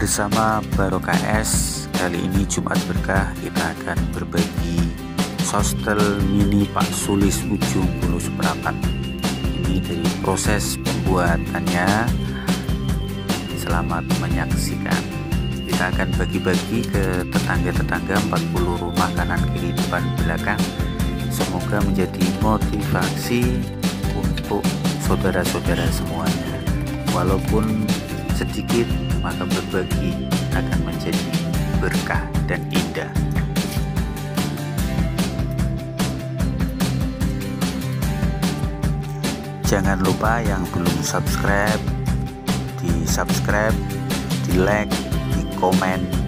bersama Barokah S kali ini Jumat berkah kita akan berbagi sostel mini Pak Sulis ujung bulu seprapat. Ini dari proses pembuatannya. Selamat menyaksikan. Kita akan bagi-bagi ke tetangga-tetangga 40 rumah kanan kiri depan belakang. Semoga menjadi motivasi untuk saudara-saudara semuanya. Walaupun sedikit maka berbagi akan menjadi berkah dan indah. Jangan lupa yang belum subscribe di subscribe di like di komen